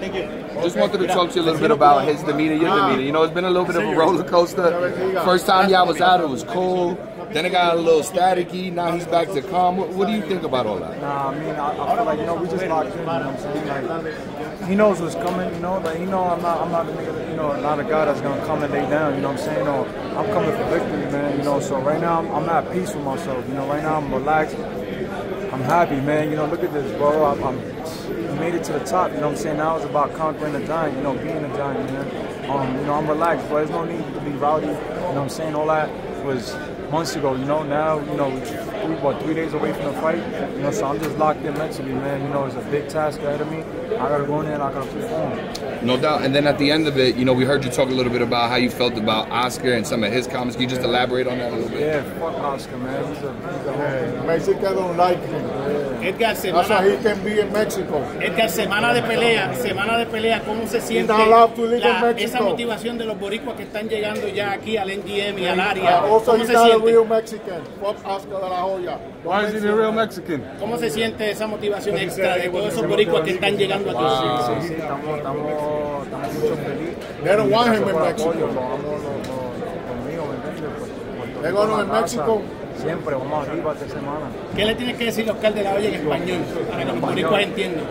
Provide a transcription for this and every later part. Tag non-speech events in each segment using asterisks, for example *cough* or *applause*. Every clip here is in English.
Thank you. Just wanted to talk to you a little bit about his demeanor, your demeanor. You know, it's been a little bit of a roller coaster. First time y'all was out, it was cool. Then it got a little staticky. Now he's back to calm. What, what do you think about all that? Nah, I mean, I, I feel like you know we just locked in. You know what I'm saying? Like, he knows what's coming. You know, like he know I'm not, I'm not a nigga. You know, not a guy that's gonna come and lay down. You know what I'm saying? Or I'm coming for victory, man. You know, so right now I'm, I'm at peace with myself. You know, right now I'm relaxed. I'm happy, man. You know, look at this, bro. I'm, I'm made it to the top. You know what I'm saying? Now it's about conquering the giant. You know, being a giant, man. Um, you know, I'm relaxed, but there's no need to be rowdy. You know what I'm saying? All that was months ago. You know, now you know, we what three days away from the fight. You know, so I'm just locked in mentally, man. You know, it's a big task ahead of me. I gotta go in there and I gotta perform. No doubt. And then at the end of it, you know, we heard you talk a little bit about how you felt about Oscar and some of his comments. Can you just elaborate on that a little bit? Yeah, fuck Oscar, man. He's a, he's a Yeah, Mexico don't like him. Edgar, That's why he can be in Mexico. Edgar, semana de pelea, semana de pelea, ¿cómo se siente not allowed to live in la- Mexico. esa motivación de los boricuas que están llegando ya aquí al MGM y al área? Uh, also, ¿Cómo he's se not a siente? real Mexican. Fuck Oscar de la Hoya. Why is he the real Mexican? ¿Cómo se siente esa motivación extra de todos esos boricuas que están llegando aquí? Sí, sí, estamos, estamos, estamos mucho felices. They don't want him in Mexico. lo. Siempre, vamos arriba esta semana. ¿Qué le tienes que decir Oscar de la Hoya en español para que los boricuas entiendan?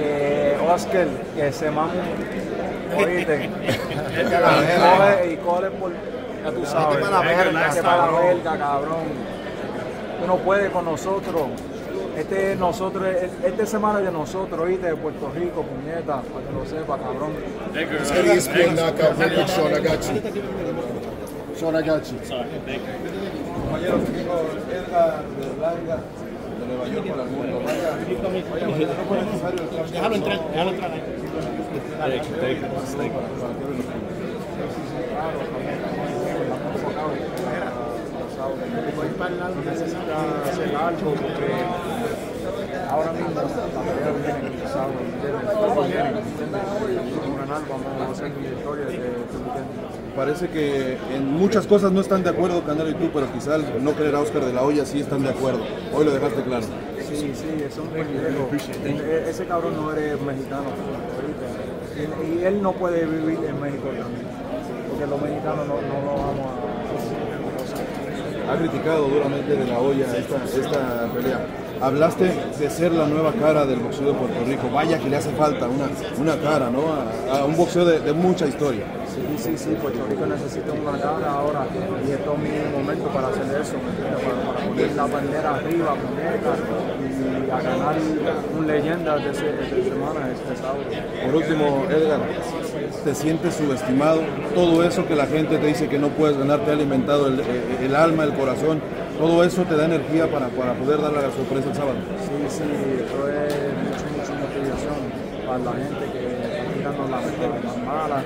Eh, Oscar, que se mame, oíste. *laughs* y, coge, por, ya tú sabes, para la verga, Vete para la verga, cabrón. No puedes con nosotros. Este es nosotros, esta semana de nosotros, oíste, de Puerto Rico, puñeta, para que lo sepa, cabrón. Sean. I got you. Sean, I got you. Compañero, que dijo Edgar de Langa, de Nueva York para el mundo. Vaya, vaya, mañana no fue necesario el cambio. Déjalo entrar, déjalo entrar ahí. Necesita hacer algo porque ahora mismo la pelea viene, ¿sabes? ¿Entiendes? Viene, ¿entiendes? Con Granada vamos a hacer victoria de. Parece que en muchas cosas no están de acuerdo Canelo y tú, pero quizás no querer a Oscar de la Hoya sí están de acuerdo. Hoy lo dejaste claro. Sí, sí, es un. E- Ese cabrón no eres mexicano. Y, y él no puede vivir en México también. Porque los mexicanos no, no a... Ha criticado duramente de la Hoya esta, esta pelea. Hablaste de ser la nueva cara del boxeo de Puerto Rico. Vaya que le hace falta una, una cara, ¿no? A, un boxeo de, mucha historia. Sí, sí, sí, Puerto Rico necesita una cara ahora y esto es mi momento para hacer eso, ¿me la bandera arriba, muñeca, y a ganar un leyenda de, ese, de semana, este sábado. Por último, Edgar, ¿te sientes subestimado? Todo eso que la gente te dice que no puedes ganar, te ha alimentado el, el alma, el corazón. Todo eso te da energía para, para poder darle la sorpresa el sábado. Sí, sí, esto es mucho, mucho motivación para la gente que está tirando las las malas,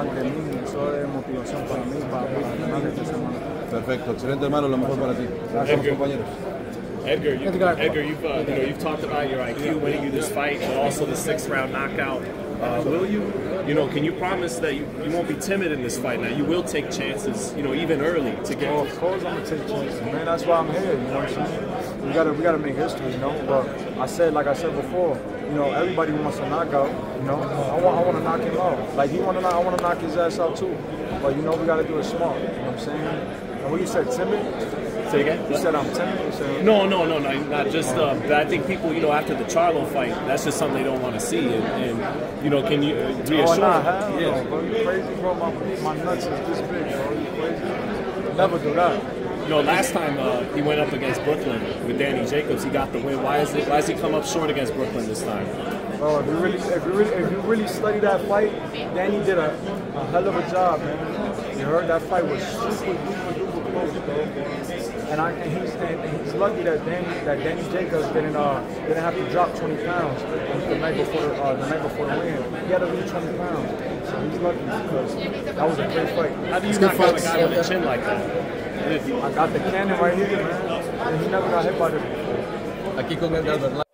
hablando mal de eso es motivación para mí, para, para ganar esta semana. Perfecto, excelente hermano, lo mejor para ti. Gracias, compañeros. Edgar, you, Edgar. Edgar, you've uh, you know you've talked about your IQ winning you this fight, but also the sixth round knockout. Uh, will you, you know, can you promise that you, you won't be timid in this fight? Now you will take chances, you know, even early to get. Well, of course I'm gonna take chances, man. That's why I'm here. You know what I'm saying? We gotta we gotta make history, you know. But I said, like I said before, you know, everybody wants a knockout. You know, I want I want to knock him out. Like he want to knock, I want to knock his ass out too. But you know, we gotta do it smart. You know what I'm saying? And when you said timid, Say again? you said I'm timid. No, no, no, no, not just. Uh, but I think people, you know, after the Charlo fight, that's just something they don't want to see. And, and you know, can you uh, Oh, reassure? nah, them? hell no, bro. You crazy, bro. My, my nuts is this big, bro. You crazy? Never do that. You know, last time uh, he went up against Brooklyn with Danny Jacobs, he got the win. Why is it? Why has he come up short against Brooklyn this time? Oh, if you really, if you really, if you really study that fight, Danny did a, a hell of a job, man. You heard that fight was super close, bro. And I, and he's, and, and he's lucky that Danny, that Danny Jacobs didn't, uh, didn't have to drop 20 pounds the night before, the, uh, the night before the win. He had to lose 20 pounds, so he's lucky because that was a great fight. How do you It's knock a guy with a chin like that? I got the cannon right here, man. And he never got hit by the. Aquí con Edgar Berlanga.